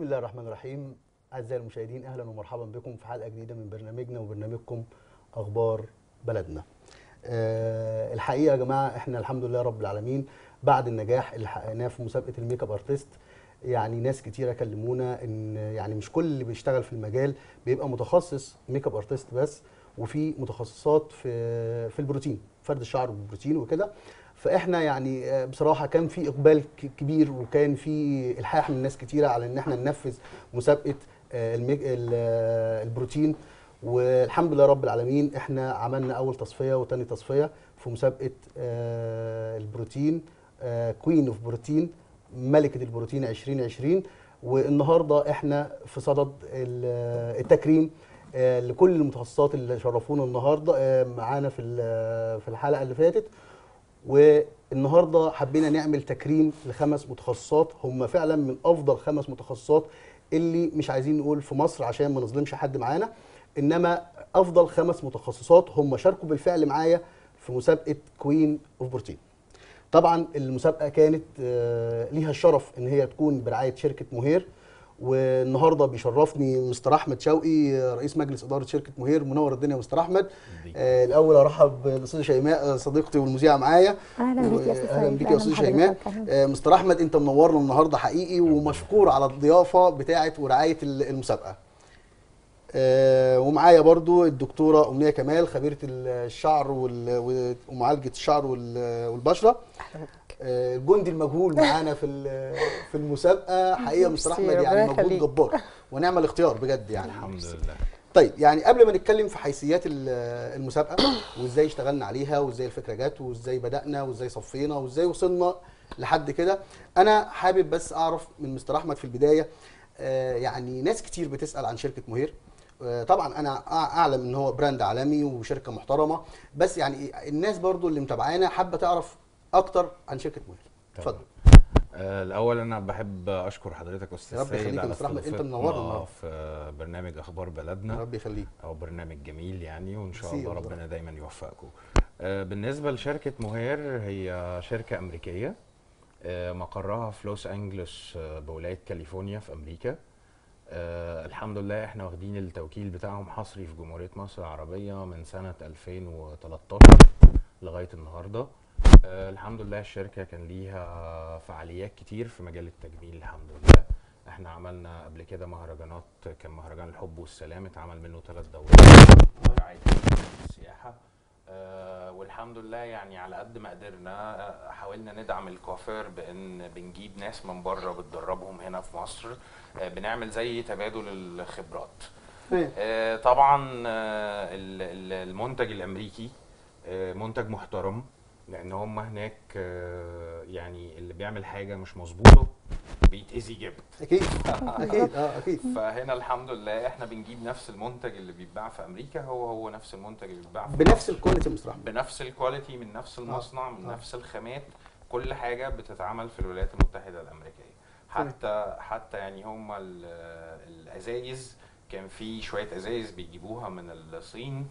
بسم الله الرحمن الرحيم. أعزائي المشاهدين أهلا ومرحبا بكم في حلقة جديدة من برنامجنا وبرنامجكم أخبار بلدنا. أه الحقيقة يا جماعة إحنا الحمد لله رب العالمين بعد النجاح اللي حققناه في مسابقة ال makeup artist يعني ناس كتيرة كلمونا إن يعني مش كل اللي بيشتغل في المجال بيبقى متخصص makeup artist بس وفي متخصصات في في البروتين فرد الشعر والبروتين وكده. فإحنا يعني آه، بصراحة كان في إقبال كبير وكان في إلحاح من ناس كتيرة على إن إحنا ننفذ مسابقة آه، آه، البروتين. والحمد لله رب العالمين إحنا عملنا أول تصفية وتاني تصفية في مسابقة البروتين queen of بروتين ملكة البروتين 2020 والنهاردة إحنا في صدد ال- التكريم لكل المتخصصات اللي شرفونا النهارده معانا في في الحلقة اللي فاتت. والنهارده حبينا نعمل تكريم لخمس متخصصات. هم فعلا من أفضل خمس متخصصات اللي مش عايزين نقول في مصر عشان ما نظلمش حد معانا. إنما أفضل خمس متخصصات هم شاركوا بالفعل معايا في مسابقة queen of بروتين طبعا المسابقة كانت آه، ليها الشرف إن هي تكون برعاية شركة مهير. والنهارده بيشرفني مستر احمد شوقي رئيس مجلس اداره شركه مهير منور الدنيا يا مستر احمد. آه الأول ارحب بالاستاذه شيماء صديقتي والمذيعه معايا. أهلا بيك يا أستاذ أهلا. بيك يا أستاذ بحضرتك. شيماء. آه، مستر احمد انت منورنا النهارده حقيقي ومشكور على الضيافه بتاعه ورعايه ال- المسابقه. آه، ومعايا برضو الدكتوره أمنية كمال خبيرة الشعر وال- ومعالجة الشعر وال- والبشرة. الجندي المجهول معانا في ال- في المسابقة. حقيقة مستر أحمد يعني مجهود. جبار. ونعمل اختيار بجد يعني. الحمد لله. طيب يعني قبل ما نتكلم في حيثيات ال- المسابقة وإزاي اشتغلنا عليها وإزاي الفكرة جت وإزاي بدأنا وإزاي صفينا وإزاي وصلنا لحد كده أنا حابب بس أعرف من مستر أحمد في البداية آه، يعني ناس كتير بتسأل عن شركة مهير. آه، طبعا أنا أعلم إن هو براند عالمي وشركة محترمة بس يعني الناس برضو اللي متابعانا حابة تعرف أكتر عن شركة مهير اتفضل. آه، الأول أنا بحب أشكر حضرتك أستاذ رب سيد يخليك على استضافتنا منورنا النهاردة. في برنامج أخبار بلدنا. رب يخليك. أو برنامج جميل يعني وإن شاء الله ربنا دايما يوفقكم. آه، بالنسبة لشركة مهير هي شركة أمريكية. آه، مقرها في لوس أنجلوس آه، بولاية كاليفورنيا في أمريكا. آه الحمد لله إحنا واخدين التوكيل بتاعهم حصري في جمهورية مصر العربية من سنة 2013 لغاية النهارده. آه الحمد لله الشركة كان ليها فعاليات كتير في مجال التجميل الحمد لله. إحنا عملنا قبل كده مهرجانات كان مهرجان الحب والسلام اتعمل منه ثلاث دورات برعايه السياحة. آه والحمد لله يعني على قد ما قدرنا آه، حاولنا ندعم الكوافير بإن بنجيب ناس من بره بتدربهم هنا في مصر آه، بنعمل زي تبادل الخبرات. آه، طبعا آه، ال- ال- المنتج الأمريكي آه، منتج محترم لأن هم هناك آه، يعني اللي بيعمل حاجة مش مظبوطة بيتأذي جامد. أكيد. أكيد. آه أكيد. فهنا الحمد لله إحنا بنجيب نفس المنتج اللي بيتباع في أمريكا هو هو نفس المنتج اللي بيتباع في بنفس ال quality احمد بنفس ال quality من نفس المصنع من آه. نفس الخامات كل حاجة بتتعمل في الولايات المتحدة الأمريكية. حتى حتى يعني هم ال- الأزايز كان في شوية أزايز بيجيبوها من الصين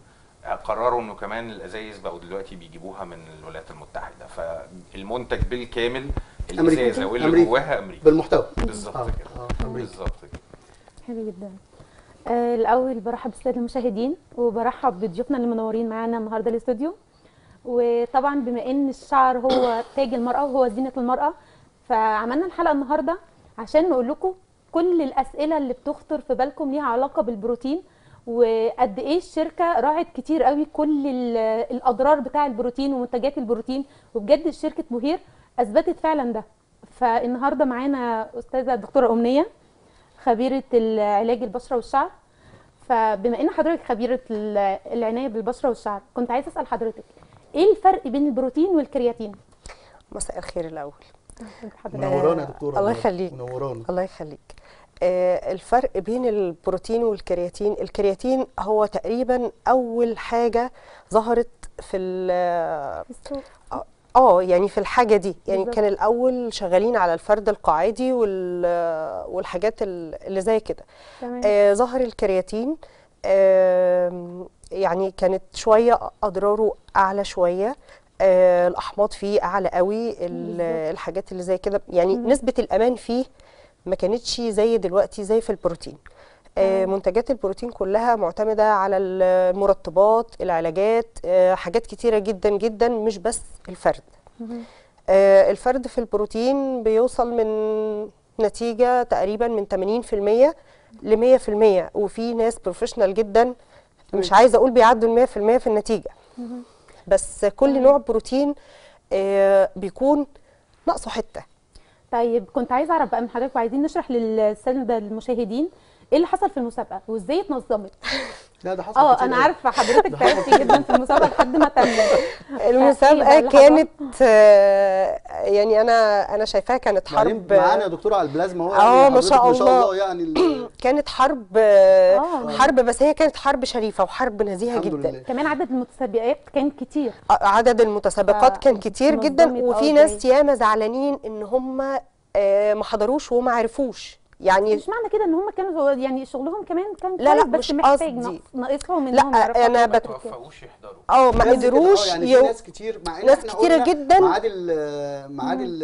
قرروا إنه كمان الأزايز بقوا دلوقتي بيجيبوها من الولايات المتحدة. فالمنتج بالكامل. الازازه واللي. جواها أمريكا بالمحتوى. بالظبط آه، كده. آه،. بالظبط كده. حلو جدا. آه الأول برحب بالساده المشاهدين وبرحب بضيوفنا اللي منورين معانا النهارده الاستوديو. وطبعا بما إن الشعر هو تاج المرأة وهو زينة المرأة فعملنا الحلقة النهارده عشان نقول لكم كل الأسئلة اللي بتخطر في بالكم ليها علاقة بالبروتين وقد إيه الشركة راعت كتير قوي كل ال- الأضرار بتاع البروتين ومنتجات البروتين وبجد شركة مهير أثبتت فعلا ده. فالنهاردة معانا أستاذة الدكتوره أمنية خبيرة علاج البشرة والشعر. فبما إن حضرتك خبيرة ال- العناية بالبشرة والشعر كنت عايزة أسأل حضرتك إيه الفرق بين البروتين والكرياتين؟ مساء الخير الأول. حضرتك منورانا يا دكتورة. الله يخليك. منورانا الله يخليك. الفرق بين البروتين والكرياتين. الكرياتين هو تقريبا أول حاجة ظهرت في السوق. آه يعني في الحاجة دي. يعني. كان الأول شغالين على الفرد القاعدي وال- والحاجات ال- اللي زي كده. آه ظهر الكرياتين آم، يعني كانت شوية أضراره أعلى شوية. آه الأحماض فيه أعلى قوي. الحاجات اللي زي كده. يعني مم. نسبة الأمان فيه ما كانتش زي دلوقتي زي في البروتين. آه، منتجات البروتين كلها معتمدة على المرطبات العلاجات آه، حاجات كتيرة جدا جدا مش بس الفرد. آه، الفرد في البروتين بيوصل من نتيجة تقريبا من 80% ل 100% وفي ناس بروفيشنال جدا مش عايزة أقول بيعدوا ال 100% في النتيجة. بس كل نوع بروتين بيكون ناقصه حتة. طيب كنت عايزة أعرف بقى من حضرتك وعايزين نشرح للسادة المشاهدين إيه اللي حصل في المسابقة وإزاي اتنظمت لا ده حصل آه أنا. عارفة حضرتك تعبتي جدا في المسابقة لحد ما تمت بقى اللي كانت آه، يعني أنا أنا شايفاها كانت حرب معانا يا دكتوره على البلازما هو آه، يعني ما شاء حضرتك ما شاء الله. يعني ال- كانت حرب آه، آه. حرب بس هي كانت حرب شريفة وحرب نزيهة الحمد جدا لله. كمان عدد المتسابقات كان كتير عدد المتسابقات كان كتير جدا وفي ناس؟ ياما زعلانين إن هم آه، ما حضروش وما عرفوش يعني مش معنى كده إن هم كانوا يعني شغلهم كمان كان لا، لا، بس مش محتاج ناقصهم لا، انهم يعملوا بت- كده. توفقوش يحضروا آه ما قدروش يعني في يو- ناس كتير مع إن ناس قلنا جدا. ميعاد ميعاد ال-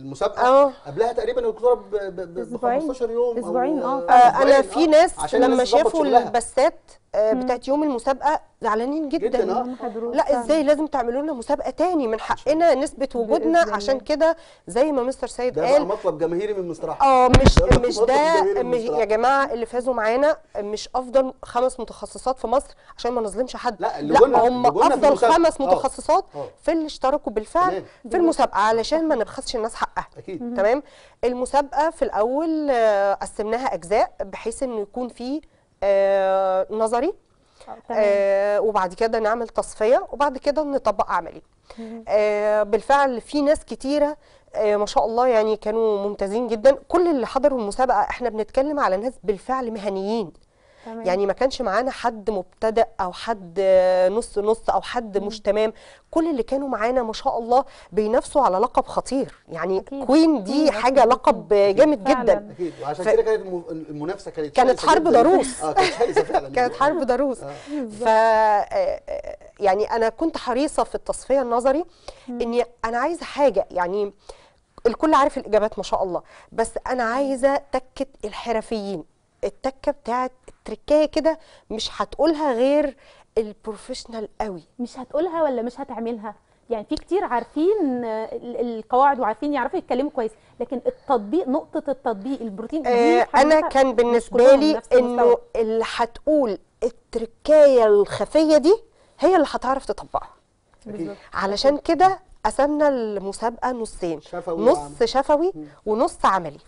المسابقة آه. قبلها تقريبا يا دكتوره ب ب- ب أسبوعين. 15 يوم آه. آه، أنا في آه، ناس لما شافوا. البثات آه، بتاعت يوم المسابقة زعلانين جدا, جدا، آه. لا. إزاي لازم تعملوا لنا مسابقة تاني من حقنا نثبت وجودنا عشان. كده زي ما مستر سيد ده قال مطلب جماهيري من مصطلح آه مش ده مش ده. يا جماعة اللي فازوا معانا مش أفضل خمس متخصصات في مصر عشان ما نظلمش حد لا، اللي لا قلنا- هم أفضل. خمس آه. متخصصات آه. في اللي اشتركوا بالفعل تمام. في المسابقة علشان ما نبخسش الناس حقها أكيد تمام المسابقة في الأول آه، قسمناها أجزاء بحيث إنه يكون في آه، نظري آه، وبعد كده نعمل تصفية وبعد كده نطبق عملي. آه بالفعل في ناس كتيرة آه ما شاء الله يعني كانوا ممتازين جدا. كل اللي حضروا المسابقة إحنا بنتكلم على ناس بالفعل مهنيين. تمام. يعني ما كانش معانا حد مبتدئ أو حد آه، نص نص أو حد مش تمام كل اللي كانوا معانا ما شاء الله بينافسوا على لقب خطير يعني أكيد. كوين دي مم، حاجة أكيد. لقب جامد فعلاً. جدا أكيد وعشان ف- كده كانت الم- المنافسة كانت كانت حرب. ضروس. آه كانت شرسه فعلا كانت حرب ضروس آه. ف آه، يعني أنا كنت حريصة في التصفية النظري إني أنا عايزة حاجة يعني الكل عارف الإجابات ما شاء الله بس أنا عايزة تكة الحرفيين التكة بتاعت التركايه كده مش هتقولها غير البروفيشنال قوي مش هتقولها ولا مش هتعملها يعني في كتير عارفين ال- القواعد وعارفين يعرفوا يتكلموا كويس لكن التطبيق نقطة التطبيق البروتين آه أنا كان بالنسبة لي. إنه اللي هتقول التركاية الخفية دي هي اللي هتعرف تطبقها بالظبط. علشان كده قسمنا المسابقة نصين شفوي نص. شفوي ونص عملي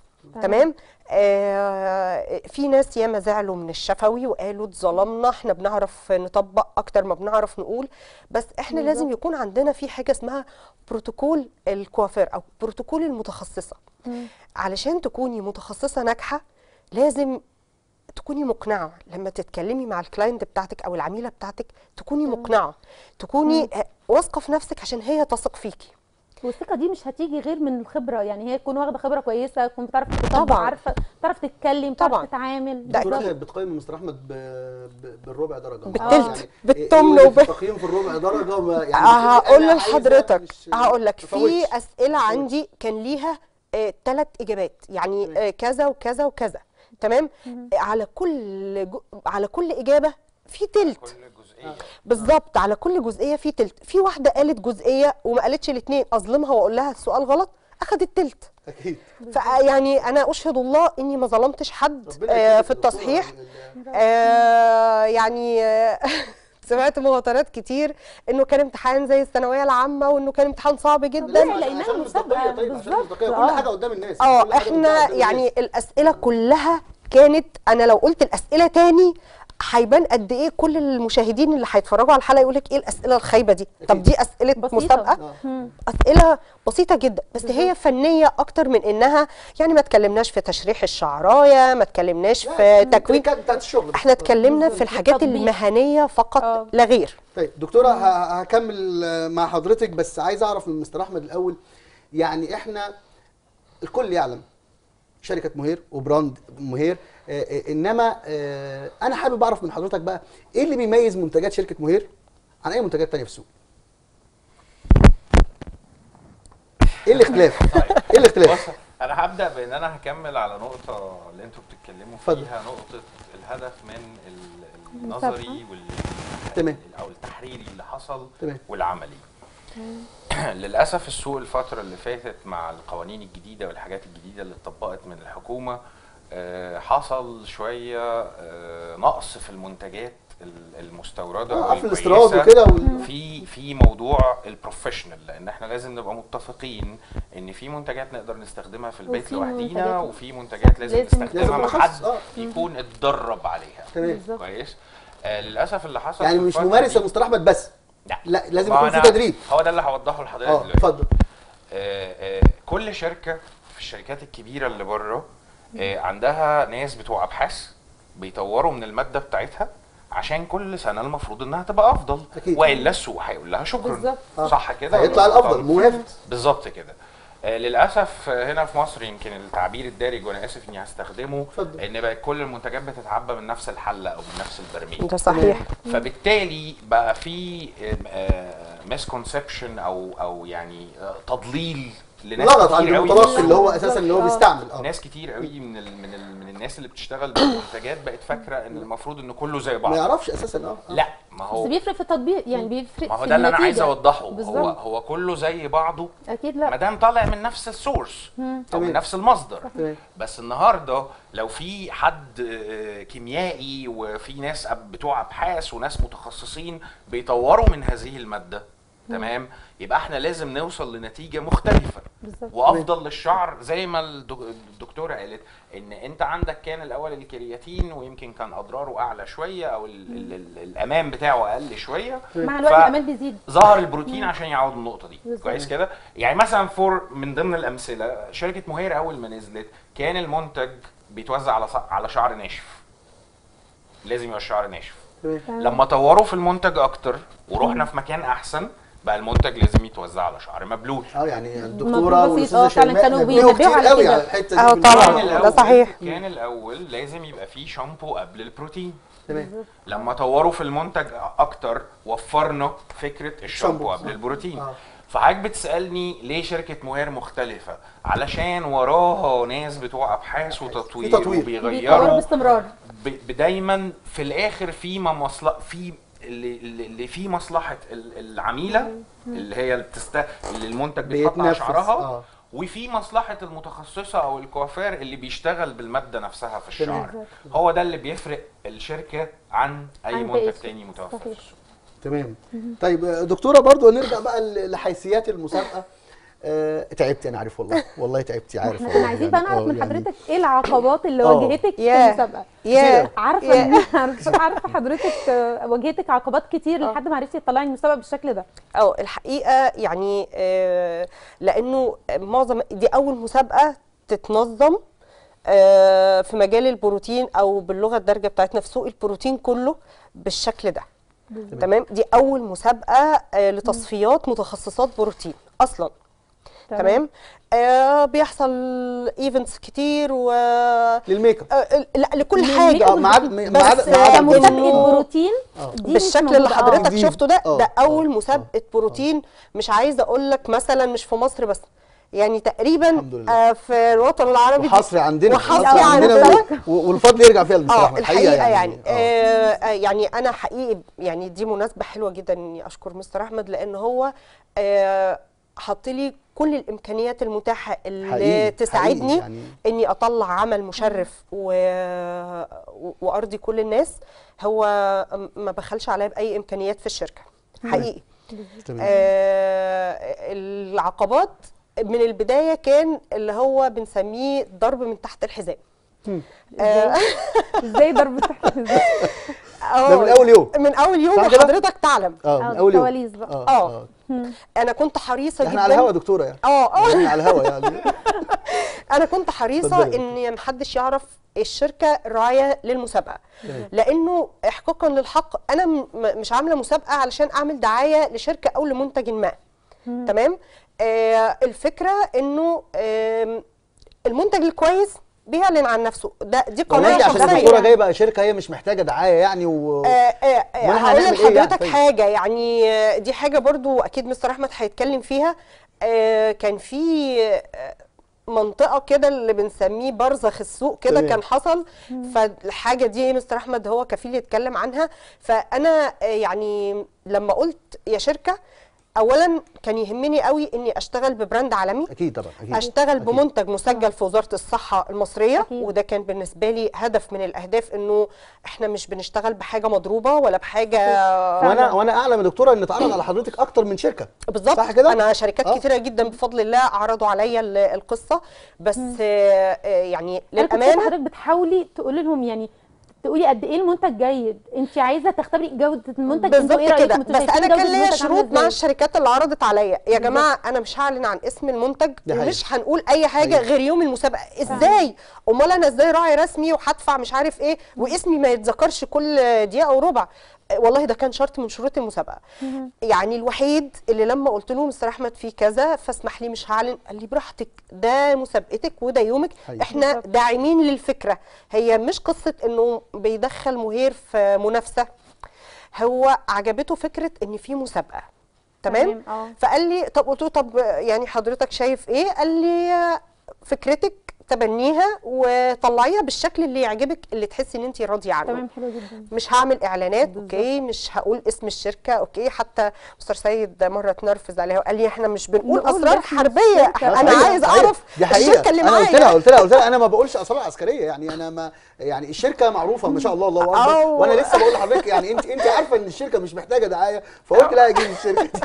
تمام. آه في ناس ياما زعلوا من الشفوي وقالوا اتظلمنا إحنا بنعرف نطبق أكتر ما بنعرف نقول بس إحنا بالظبط. لازم يكون عندنا في حاجة اسمها بروتوكول الكوافير أو بروتوكول المتخصصة. مم. علشان تكوني متخصصة ناجحة لازم تكوني مقنعة. لما تتكلمي مع الكلاينت بتاعتك أو العميلة بتاعتك تكوني مقنعة. تكوني واثقة في نفسك عشان هي تثق فيكي. والثقة دي مش هتيجي غير من الخبرة يعني هي تكون واخدة خبرة كويسة تكون بتعرف طبعاً. عارفة تعرف تتكلم طبعاً. تعرف تتعامل. ده بتقيم مستر أحمد ب... ب... بالربع درجة. بالتلت، إيه- بالتمن إيه وب- التقييم في الربع درجة وما- يعني هقول أنا عايزة لحضرتك هقول لك. في. أسئلة عندي كان ليها ثلاث إجابات. يعني. آه، كذا وكذا وكذا. تمام؟ آه، على كل جو على كل إجابة في تلت. جزئيه بالظبط على كل جزئية في تلت. في واحدة قالت جزئية وما قالتش الاثنين أظلمها وأقول لها السؤال غلط أخدت تلت. أكيد. فيعني أنا أشهد الله إني ما ظلمتش حد آه، في. التصحيح. ال- آه يعني آه، سمعت مواطنات كتير إنه كان امتحان زي الثانوية العامة وإنه كان امتحان صعب جدا. لا، مسابقة، المصداقية طيب بالظبط. كل آه. حاجة قدام الناس. آه إحنا يعني الناس. الأسئلة كلها كانت أنا لو قلت الأسئلة تاني هيبان قد إيه كل المشاهدين اللي هيتفرجوا على الحلقة يقول لك إيه الأسئلة الخايبة دي طب. دي أسئلة بسيطة. مسابقة آه. أسئلة بسيطة جدا بس هي فنية أكتر من إنها يعني ما اتكلمناش في تشريح الشعراية ما اتكلمناش لا، في تكوين التركات بتاعت الشغل إحنا اتكلمنا في الحاجات. المهنية فقط آه. لا غير طيب دكتورة هكمل مع حضرتك بس عايز أعرف من مستر أحمد الأول يعني إحنا الكل يعلم شركة مهير وبراند مهير انما آه، أنا حابب اعرف من حضرتك بقى إيه اللي بيميز منتجات شركة مهير عن اي منتجات تانية في السوق إيه الاختلاف إيه الاختلاف أنا هبدأ بان أنا هكمل على نقطة اللي أنتوا بتتكلموا. فيها نقطة الهدف من. النظري وال تمام. أو التحريري اللي حصل تمام. والعملي للأسف السوق الفترة اللي فاتت مع القوانين الجديدة والحاجات الجديدة اللي اتطبقت من الحكومة آه، حصل شوية آه، نقص في المنتجات ال- المستوردة آه في. الاستيراد وكده في في موضوع البروفيشنال لأن إحنا لازم نبقى متفقين إن في منتجات نقدر نستخدمها في البيت لوحدينا وفي منتجات لازم, لازم نستخدمها مع حد آه. يكون اتدرب عليها. كويس؟ آه للأسف اللي حصل يعني مش ممارس أحمد بس. لا. لا لازم يكون في تدريب. هو ده اللي هوضحه لحضرتك آه دلوقتي. اتفضل. آه، آه، كل شركة في الشركات الكبيرة اللي بره آه، عندها ناس بتوع أبحاث بيطوروا من المادة بتاعتها عشان كل سنة المفروض إنها تبقى أفضل أكيد. والا السوق هيقول لها شكرا بالظبط. آه. صح كده هيطلع الأفضل غلط؟ موافق بالظبط كده آه، للأسف آه، هنا في مصر يمكن التعبير الدارج وأنا آسف إني هستخدمه اتفضل. إن بقت كل المنتجات بتتعبى من نفس الحلة أو من نفس البرميل ده صحيح فبالتالي بقى في misconception أو أو يعني آه، تضليل لناس غلط عند كتير قوي المتلقي اللي هو. أساسا اللي هو. بيستعمل آه ناس كتير قوي من ال من ال من الناس اللي بتشتغل بالمنتجات بقت فاكرة إن المفروض إن كله زي بعض ما يعرفش أساسا آه. لا ما بس هو بيفرق في التطبيق يعني بيفرق ما هو في ده اللي أنا عايز. أوضحه هو بالظبط. هو كله زي بعضه أكيد ما لا دام طالع من نفس ال source أو من. نفس المصدر تمام. بس النهارده لو في حد آه، كيميائي وفي ناس بتوع أبحاث وناس متخصصين بيطوروا من هذه المادة تمام؟ يبقى إحنا لازم نوصل لنتيجة مختلفة. وأفضل للشعر زي ما الدك- الدكتورة قالت إن أنت عندك كان الأول الكرياتين ويمكن كان أضراره أعلى شوية أو ال ال ال الأمان بتاعه أقل شوية. مع الوقت الأمان بيزيد. ظهر البروتين عشان يعوض النقطة دي. كويس كده؟ يعني مثلا فور من ضمن الأمثلة شركة مهير أول ما نزلت كان المنتج بيتوزع على على شعر ناشف. لازم يبقى الشعر ناشف. لما طوروا في المنتج أكتر ورحنا في مكان أحسن بقى المنتج لازم يتوزع على شعر مبلول آه يعني الدكتورة. والأستاذة آه فعلا شيماء كانوا بينبهوا كتير على قوي كده. على الحتة دي آه طبعاً. ده الأول- صحيح. كان الأول لازم يبقى فيه شامبو قبل البروتين تمام لما طوروا في المنتج أكتر وفرنا فكرة الشامبو شامبو، قبل. البروتين آه. فحضرتك بتسألني ليه شركة مهير مختلفة علشان وراها ناس بتوع أبحاث وتطوير تطوير. بيطوروا وبيغيروا باستمرار دايما في الآخر في ما مصلحه في اللي, اللي اللي في مصلحة ال- العميلة اللي هي اللي, بتست... اللي المنتج بيتحط على بيتنفس، شعرها آه. وفي مصلحة المتخصصة أو الكوافير اللي بيشتغل بالمادة نفسها في الشعر. هو ده اللي بيفرق الشركة عن أي عن منتج تاني متوفر. في صحيح. السوق تمام طيب آه، دكتورة برضو نرجع بقى لحيثيات المسابقة. آه تعبت أنا عارف والله والله تعبتي عارف إحنا كنا عايزين يعني. بقى نعرف آه، من يعني حضرتك إيه العقبات اللي آه. واجهتك في ياه. المسابقة يا عارفة عارفة عارفة حضرتك آه، واجهتك عقبات كتير آه. لحد ما عرفتي تطلعي المسابقة بالشكل ده آه الحقيقة يعني آه، لأنه معظم دي أول مسابقة تتنظم آه، في مجال البروتين أو باللغة الدارجة بتاعتنا في سوق البروتين كله بالشكل ده تمام دي أول مسابقة آه، لتصفيات متخصصات بروتين أصلا تمام آه بيحصل events كتير و للميك اب آه، لا لكل حاجة آه ما عدا ما عدا. كمسابقه بروتين. دي بالشكل اللي. حضرتك. شفته ده آه، ده أول آه. مسابقة بروتين مش عايزه أقول لك مثلا مش في مصر بس يعني تقريبا الحمد لله. آه في الوطن العربي وحصري عندنا وحصري حصري عندنا. والفضل يرجع فيها للمستر آه احمد الحقيقة يعني. آه آه، يعني أنا حقيقي يعني دي مناسبة حلوة جدا إني أشكر مستر أحمد لأن هو آه حط لي كل الإمكانيات المتاحة اللي حقيقي، تساعدني حقيقي يعني. إني أطلع عمل مشرف و... و- وأرضي كل الناس هو ما بخلش عليا بأي إمكانيات في الشركة. حقيقي. تمام. آه العقبات من البداية كان اللي هو بنسميه ضرب من تحت الحزام. آه، إزاي؟ ضرب تحت آه، ده من أول يوم. من أول يوم؟ وحضرتك تعلم. آه من أول يوم. آه. آه. آه. أنا كنت حريصة إحنا جدا. على الهوا يا دكتورة يعني. آه آه. إحنا على الهوا يعني. أنا كنت حريصة. إن محدش يعرف الشركة الراعيه للمسابقة. لأنه احقاقا للحق أنا مش عاملة مسابقة علشان أعمل دعاية لشركة أو لمنتج ما. تمام؟ آه الفكرة إنه آم، المنتج الكويس بيعلن عن نفسه. ده دي انت عشان الدكتوره جايبة شركة هي مش محتاجة دعاية يعني و... آه، آه، آه، هقول إيه يعني؟ لحضرتك طيب؟ حاجة يعني آه، دي حاجة برضو أكيد مستر أحمد هيتكلم فيها. آه، كان في آه، منطقة كده اللي بنسميه برزخ السوق كده. كان حصل. فالحاجة دي مستر أحمد هو كفيل يتكلم عنها. فأنا يعني لما قلت يا شركة اولا كان يهمني قوي إني أشتغل ببراند عالمي أكيد طبعا أكيد أشتغل أكيد. بمنتج مسجل في وزارة الصحة المصرية أكيد. وده كان بالنسبة لي هدف من الأهداف إنه إحنا مش بنشتغل بحاجة مضروبة ولا بحاجة وأنا وأنا أعلم يا دكتورة إن اتعرض على حضرتك أكتر من شركة بالظبط صح كده؟ أنا شركات آه. كتيرة جدا بفضل الله عرضوا عليا ال- القصة بس آه، آه، يعني للأمانة حضرتك بتحاولي تقولي لهم يعني تقولي قد إيه المنتج جيد؟ انت عايزة تختبري جودة المنتج بالظبط إيه رأيكم؟ كده. بس أنا كان ليا شروط مع؟ الشركات اللي عرضت عليا. يا جماعة أنا مش هعلن عن اسم المنتج. ومش هنقول أي حاجة حقيقة. غير يوم المسابقة. إزاي؟ أمال أنا إزاي راعي رسمي وهدفع مش عارف إيه واسمي ما يتذكرش كل دقيقة وربع. والله ده كان شرط من شروط المسابقة. يعني الوحيد اللي لما قلت له مستر أحمد في كذا فاسمح لي مش هعلن قال لي براحتك ده مسابقتك وده يومك. حقيقي. إحنا داعمين للفكرة. هي مش قصة إنه بيدخل مهير في منافسة. هو عجبته فكرة إن في مسابقة. تمام؟ تمام، آه. فقال لي طب قلت له طب يعني حضرتك شايف إيه؟ قال لي فكرتك تبنيها وطلعيها بالشكل اللي يعجبك اللي تحسي إن أنت راضية عنه. تمام حلو جدا. مش هعمل إعلانات okay؟ مش هقول اسم الشركة okay؟ حتى مستر سيد مرة اتنرفز عليها وقال لي إحنا مش بنقول نقول أسرار حربية. أنا صحيح، عايز صحيح. أعرف. الشركة اللي أنا معايا. قلت لها قلت لها قلت لها أنا ما بقولش أسرار عسكرية. يعني أنا ما يعني الشركة معروفة ما شاء الله الله أكبر. وأنا لسه بقول لحضرتك يعني أنت أنت عارفة إن الشركة مش محتاجة دعاية فقلت لا أجيب الشركة دي.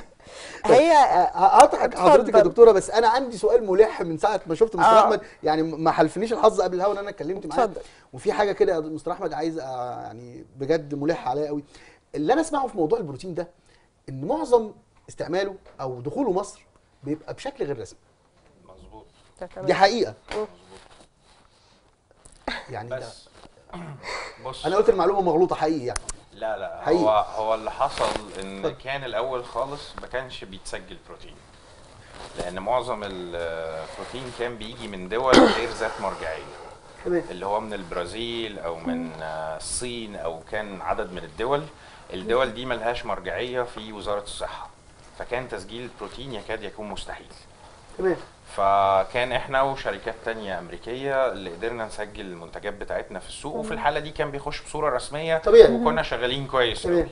هي هقطعك حضرتك يا. دكتورة بس أنا عندي سؤال ملح من ساعة ما شفت مستر آه. أحمد يعني ما حلفنيش الحظ قبل الهوا إن أنا اتكلمت معاه اتفضل. وفي حاجة كده يا مستر أحمد عايز آه، يعني بجد ملح عليا قوي. اللي أنا أسمعه في موضوع البروتين ده إن معظم استعماله أو دخوله مصر بيبقى بشكل غير رسمي. مظبوط. دي حقيقة. يعني ده. بس بص. أنا قلت المعلومة مغلوطة حقيقي يعني. لا لا حقيقي. هو هو اللي حصل إن. كان الأول خالص ما كانش بيتسجل بروتين. لأن معظم البروتين كان بيجي من دول غير ذات مرجعية. اللي هو من البرازيل أو من الصين أو كان عدد من الدول. الدول دي ملهاش مرجعية في وزارة الصحة. فكان تسجيل البروتين يكاد يكون مستحيل. تمام. فكان إحنا وشركات تانية أمريكية اللي قدرنا نسجل المنتجات بتاعتنا في السوق وفي الحالة دي كان بيخش بصورة رسمية طبيعي. وكنا شغالين كويس. تمام.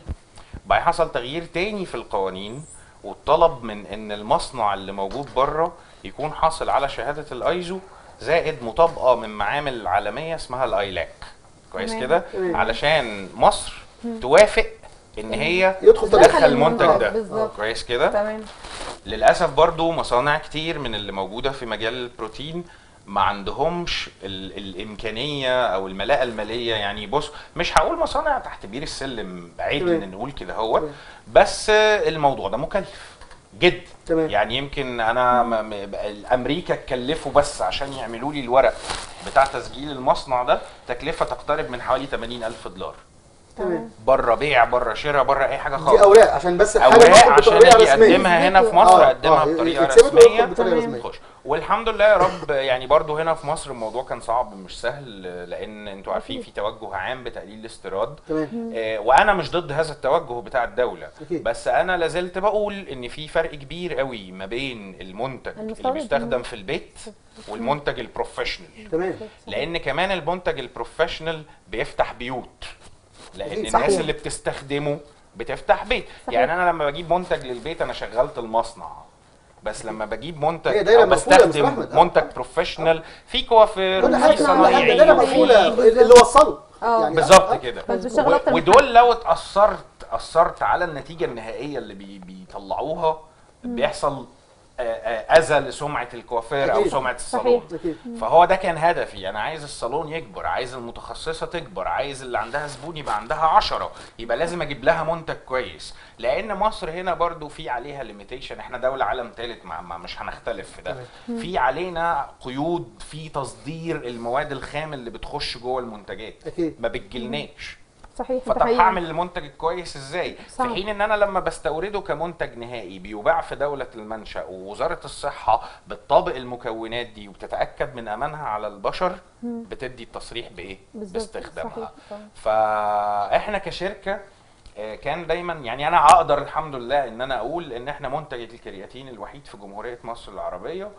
بعد حصل تغيير تاني في القوانين والطلب من إن المصنع اللي موجود بره يكون حاصل على شهادة الأيزو زائد مطابقة من معامل عالمية اسمها الأيلاك. كويس. كده. علشان مصر توافق إن هي يدخل المنتج المنتج، ده. بالظبط. كويس كده؟ تمام. للأسف برضو مصانع كتير من اللي موجودة في مجال البروتين ما عندهمش ال الإمكانية أو الملاءة المالية يعني بص مش هقول مصانع تحت بير السلم تمام. إن نقول كده هو. بس الموضوع ده مكلف جدا تمام. يعني يمكن أنا أمريكا اتكلفوا بس عشان يعملوا لي الورق بتاع تسجيل المصنع ده تكلفة تقترب من حوالي 80 ألف دولار تمام. بره بيع بره شراء بره أي حاجة خالص. دي أوراق عشان بس أوراق عشان بطريقة أجي رسمية. اقدمها هنا في مصر آه، اقدمها آه، بطريقة رسمية. تخش والحمد لله يا رب يعني برضو هنا في مصر الموضوع كان صعب مش سهل لأن أنتوا عارفين في توجه عام بتقليل الاستيراد. تمام. آه، وأنا مش ضد هذا التوجه بتاع الدولة. بس أنا لازلت بقول إن في فرق كبير قوي ما بين المنتج اللي. بيستخدم في البيت والمنتج ال professional تمام. لأن كمان المنتج ال professional بيفتح بيوت. لأن أكيد. الناس صحيح. اللي بتستخدمه بتفتح بيت صحيح. يعني أنا لما بجيب منتج للبيت أنا شغلت المصنع بس لما بجيب منتج أو بستخدم. آه. منتج professional في كوافير حاجة صنايعي بالظبط. اللي وصله آه. يعني بالظبط آه. كده ودول لو اتأثرت أثرت على النتيجة النهائية اللي بي بيطلعوها بيحصل آه، آه، اذى لسمعه الكوافير أو. سمعة الصالون. صحيح. فهو ده كان هدفي. أنا عايز الصالون يكبر عايز المتخصصة تكبر عايز اللي عندها زبون يبقى عندها عشرة يبقى لازم أجيب لها منتج كويس. لأن مصر هنا برضو في عليها limitation إحنا دولة عالم ثالث مش هنختلف في ده. في علينا قيود في تصدير المواد الخام اللي بتخش جوه المنتجات. ما بتجيلناش. صحيح فطب. هعمل المنتج الكويس إزاي؟ صعب. في حين إن أنا لما بستورده كمنتج نهائي بيباع في دولة المنشأ ووزارة الصحة بتطابق المكونات دي وبتتأكد من أمانها على البشر بتدي التصريح بإيه؟ باستخدامها. آه. فإحنا كشركة آه، كان دايما يعني أنا أقدر الحمد لله إن أنا أقول إن إحنا منتج الكرياتين الوحيد في جمهورية مصر العربية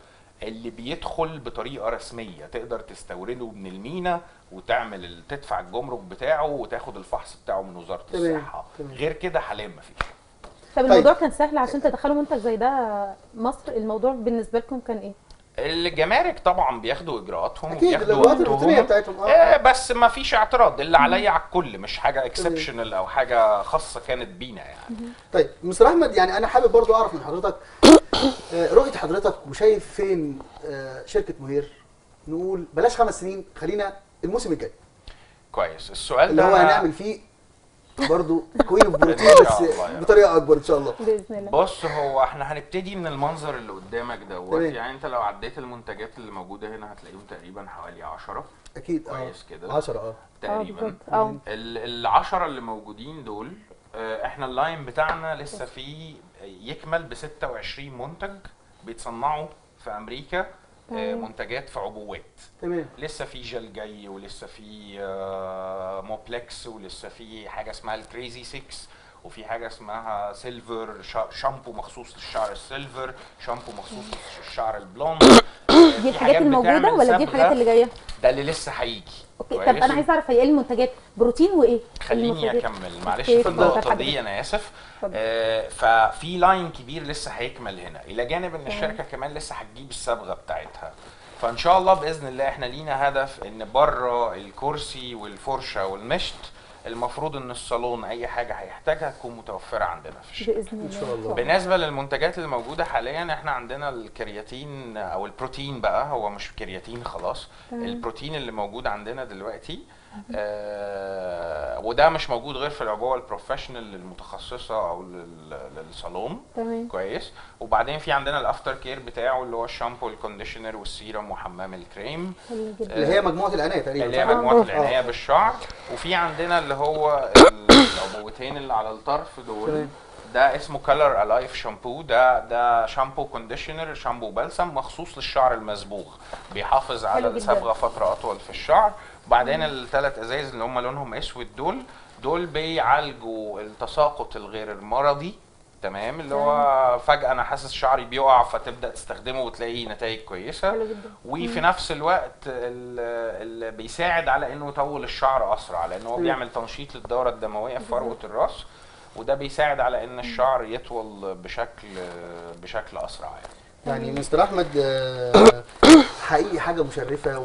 اللي بيدخل بطريقة رسمية. تقدر تستورده من المينا وتعمل تدفع الجمرك بتاعه وتاخد الفحص بتاعه من وزارة تمام، الصحة. تمام. غير كده حاليا مفيش طب طيب. الموضوع كان سهل عشان تدخلوا منتج زي ده مصر الموضوع بالنسبة لكم كان إيه؟ الجمارك طبعا بياخدوا إجراءاتهم أكيد وبياخدوا الإجراءات الروتينية بتاعتهم آه. آه بس ما فيش اعتراض. اللي عليا على الكل مش حاجة اكسبشنال أو حاجة خاصة كانت بينا يعني. طيب مستر أحمد يعني أنا حابب برضو أعرف من حضرتك رؤية حضرتك وشايف فين آه، شركة مهير؟ نقول بلاش خمس سنين خلينا الموسم الجاي. كويس. السؤال اللي ده هو هنعمل فيه برضو Queen of Protein إن شاء بس الله يعني. بطريقة أكبر إن شاء الله. بإذن الله. بص هو إحنا هنبتدي من المنظر اللي قدامك دوت. يعني أنت لو عديت المنتجات اللي موجودة هنا هتلاقيهم تقريبا حوالي 10 أكيد آه. كويس كده. 10 آه. تقريبا. ال- العشرة اللي موجودين دول آه، إحنا ال line بتاعنا لسه فيه يكمل ب 26 منتج بيتصنعوا في أمريكا آه،. منتجات في عبوات. تمام. لسه في جل جاي ولسه في آه، موبلكس ولسه في حاجة اسمها ال crazy 6 وفي حاجة اسمها silver شا- شامبو مخصوص للشعر ال silver شامبو مخصوص للشعر ال blonde. دي الحاجات حاجات الموجودة ولا دي. الحاجات اللي جاية ده اللي لسه هيجي okay طب؟ أنا عايزة أعرف هي إيه المنتجات بروتين وإيه خليني؟ أكمل معلش في النقطة. دي أنا آسف. آه ففي لاين كبير لسه هيكمل هنا إلى جانب إن الشركة كمان لسه هتجيب الصبغة بتاعتها فإن شاء الله بإذن الله إحنا لينا هدف إن بره الكرسي والفرشة والمشط المفروض إن الصالون أي حاجة هيحتاجها تكون متوفرة عندنا في الشركة بإذن الله إن شاء الله. بالنسبة للمنتجات اللي موجوده حاليا إحنا عندنا الكرياتين أو البروتين بقى هو مش كرياتين خلاص. البروتين اللي موجود عندنا دلوقتي آه وده مش موجود غير في العبوه ال professional المتخصصة أو لل- للصالون. تمام. كويس. وبعدين في عندنا ال after care بتاعه اللي هو الشامبو ال conditioner والسيرم وحمام الكريم. جدا. اللي هي مجموعة العناية تقريبا اللي هي؟ مجموعة آه. العناية بالشعر. وفي عندنا اللي هو العبوتين اللي على الطرف دول. ده اسمه color alive شامبو ده ده شامبو conditioner شامبو بلسم مخصوص للشعر المصبوغ بيحافظ على. الصبغه فترة أطول في الشعر. وبعدين الثلاث أزايز اللي هم لونهم أسود دول دول بيعالجوا التساقط الغير المرضي تمام؟ اللي هو فجأة أنا حاسس شعري بيقع فتبدأ تستخدمه وتلاقي نتائج كويسة. حلو جدا. وفي نفس الوقت اللي بيساعد على إنه يطول الشعر أسرع لأن هو. بيعمل تنشيط للدورة الدموية في فروة الرأس وده بيساعد على إن الشعر يطول بشكل بشكل أسرع يعني. يعني مستر أحمد آه، حقيقي حاجة مشرفة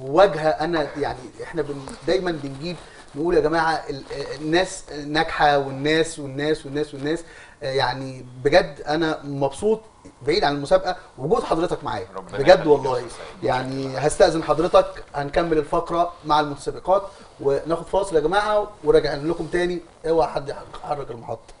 وواجهة. أنا يعني إحنا بن دايما بنجيب نقول يا جماعة ال- الناس ناجحة والناس والناس والناس والناس. يعني بجد أنا مبسوط بعيد عن المسابقة وجود حضرتك معايا. بجد والله. يعني هستأذن حضرتك هنكمل الفقرة مع المتسابقات وناخد فاصل يا جماعة وراجعين لكم تاني. اوعى حد يحرك المحطة.